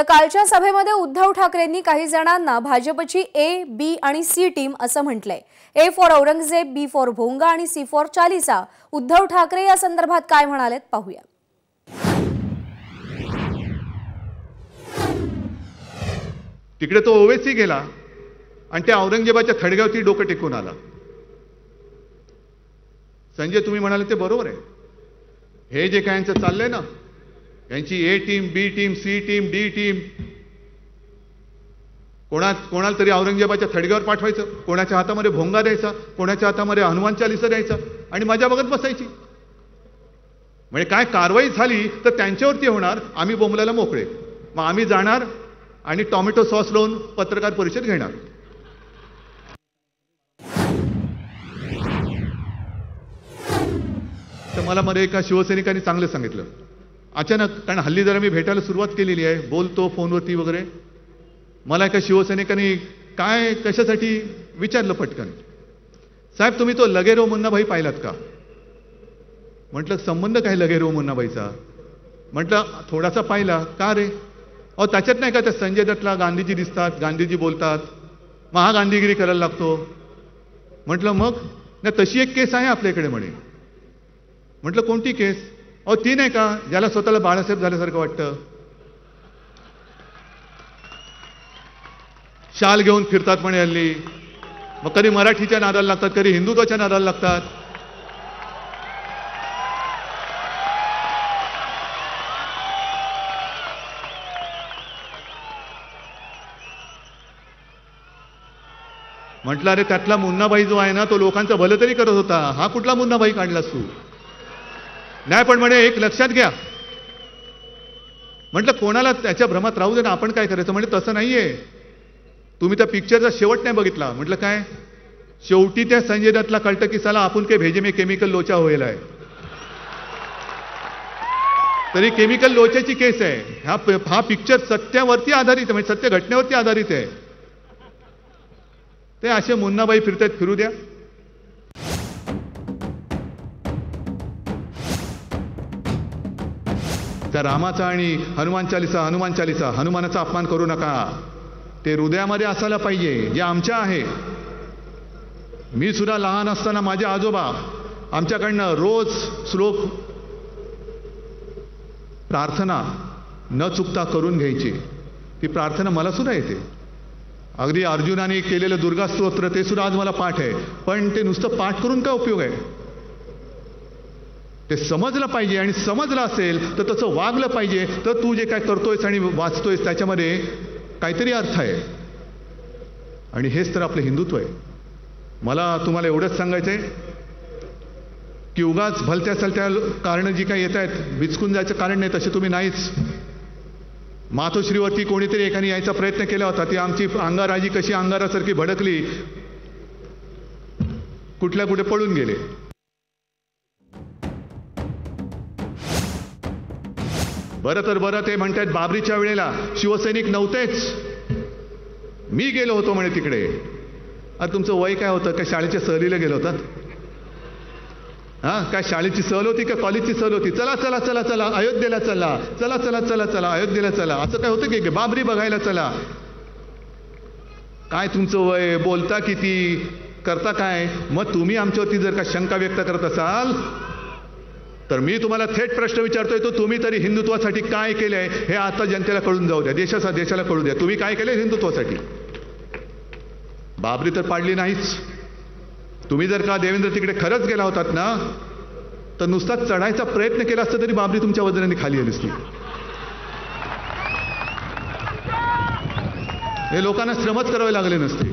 तर कालच्या सभेमध्ये उद्धव ठाकरेंनी काही जणांना भाजपची ए बी आणि सी टीम असं म्हटलंय. A for Aurangzeb B for भोंगा आणि सी फॉर चालिसा. उद्धव ठाकरे या संदर्भात काय म्हणालेत पाहूया. तिकडे तो ओवेसी गेला आणि त्या औरंगजेबाच्या थडग्यावरती डोकं टेकून आला. संजय तुम्ही म्हणाले ते बरोबर आहे. हे जे काय चाललंय ना यांची A team B team C team D team कोणा कोणाला तरी औरंगजेबाच्या थडग्यावर पाठवायचं कोणाच्या हातामध्ये भोंगा द्यायचा कोणाच्या हातामध्ये हनुमान चालिसा द्यायचा आणि मजा बघत बसायची. म्हणजे काय कारवाई झाली तर त्यांच्यावरती होणार आम्ही बोंबल्याला मोकळे. मग आम्ही जाणार आणि टॉमॅटो सॉस लावून पत्रकार परिषद घेणार. तर मला मध्ये एका शिवसैनिकांनी चांगलं सांगितलं. अचानक कारण हल्ली जरा मी भेटायला सुरुवात केलेली आहे. बोलतो फोनवरती वगैरे. मला एका शिवसैनिकांनी काय कशासाठी विचारलं पटकन? साहेब तुम्ही तो लगेरो मुन्नाभाई पाहिलात का? म्हटलं संबंध काय लगेरो मुन्नाबाईचा म्हटलं थोडासा पाहिला. का रे? अहो त्याच्यात नाही का त्या संजय दत्तला गांधीजी दिसतात गांधीजी बोलतात. महागांधीगिरी गांधीगिरी करायला लागतो. म्हटलं मग? नाही तशी एक केस आहे आपल्याकडे म्हणे. म्हटलं कोणती केस? अहो ती नाही का? ज्याला स्वतःला बाळासाहेब झाल्यासारखं वाटतं? शाल घेऊन फिरतात म्हणे हल्ली. मग कधी मराठीच्या नादाला लागतात कधी हिंदुत्वाच्या नादाला लागतात. म्हटलं अरे त्यातला मुन्नाबाई जो आहे ना तो लोकांचं भलं तरी करत होता. हा कुठला मुन्नाबाई काढलास तू? नाही पण म्हणे एक लक्षात घ्या. म्हटलं कोणाला त्याच्या भ्रमात राहू दे ना आपण काय करायचं? म्हणजे तसं नाहीये. तुम्ही त्या पिक्चरचा शेवट नाही बघितला. म्हटलं काय? शेवटी त्या संजय दत्तला कळतं की चला आपण काही भेजे मी केमिकल लोचा होईल आहे. तरी केमिकल लोचाची केस आहे. हा हा पिक्चर सत्यावरती आधारित आहे म्हणजे सत्य घटनेवरती आधारित आहे. ते असे मुन्नाबाई फिरतायत फिरू द्या. त्या रामाचा आणि हनुमान चालिसा हनुमान चालिसा हनुमानाचा अपमान करू नका. ते हृदयामध्ये असायला पाहिजे जे आमच्या आहे. मी सुद्धा लहान असताना माझे आजोबा आमच्याकडनं रोज श्लोक प्रार्थना न चुकता करून घ्यायची. ती प्रार्थना मला सुद्धा येते. अगदी अर्जुनाने केलेलं दुर्गा स्तोत्र ते सुद्धा आज मला पाठ आहे. पण ते नुसतं पाठ करून काय उपयोग आहे? ते समजलं पाहिजे आणि समजलं असेल तर तसं वागलं पाहिजे. तर तू जे काय करतोयस आणि वाचतोयस त्याच्यामध्ये काहीतरी अर्थ आहे. आणि हेच तर आपलं हिंदुत्व आहे. मला तुम्हाला एवढंच सांगायचं आहे की उगाच भलत्या सलत्या कारणं जी काही येत आहेत विचकून जायचं कारण नाही तसे तुम्ही नाहीच. मातोश्रीवरती कोणीतरी एकाने यायचा प्रयत्न केला होता ती आमची अंगाराजी कशी अंगारासारखी भडकली कुठल्या कुठे पळून गेले. बरं तर बरं ते म्हणतात बाबरीच्या वेळेला शिवसैनिक नव्हतेच. मी गेलो होतो म्हणे तिकडे. अरे तुमचं वय काय होतं? काय शाळेच्या सहलीला गेलो होतात? हा काय शाळेची सहल होती का कॉलेजची सहल होती? चला चला चला चला अयोध्येला चला. चला चला चला चला अयोध्येला चला. असं काय होतं की बाबरी बघायला चला? काय तुमचं वय? बोलता किती? करता काय? मग तुम्ही आमच्यावरती जर का शंका व्यक्त करत असाल तर मी तुम्हाला थेट प्रश्न विचारतोय तो तुम्ही तरी हिंदुत्वासाठी काय केलंय हे आता जनतेला कळून जाऊ द्या देशाचा देशाला कळू द्या. तुम्ही काय केले हिंदुत्वासाठी? बाबरी तर पाडली नाहीच. तुम्ही जर का देवेंद्र तिकडे खरंच गेला होतात ना तर नुसता चढायचा प्रयत्न केला असता तरी बाबरी तुमच्या वजनाने खाली आली असती. हे लोकांना श्रमच करावे लागले नसते.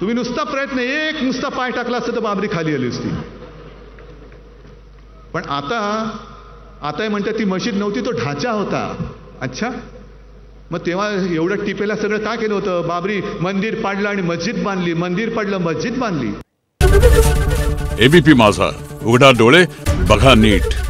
तुम्ही नुसता प्रयत्न एक नुसता पाय टाकला असता तर बाबरी खाली आली असती. पण आता आता म्हणतात ती मशीद नव्हती तो ढाचा होता. अच्छा. मग तेव्हा एवढं टिपेला सगळं काय केलं होतं? बाबरी मंदिर पाडलं आणि मस्जिद बांधली. मंदिर पाडलं मस्जिद बांधली. एबीपी माझा. उघडा डोळे बघा नीट.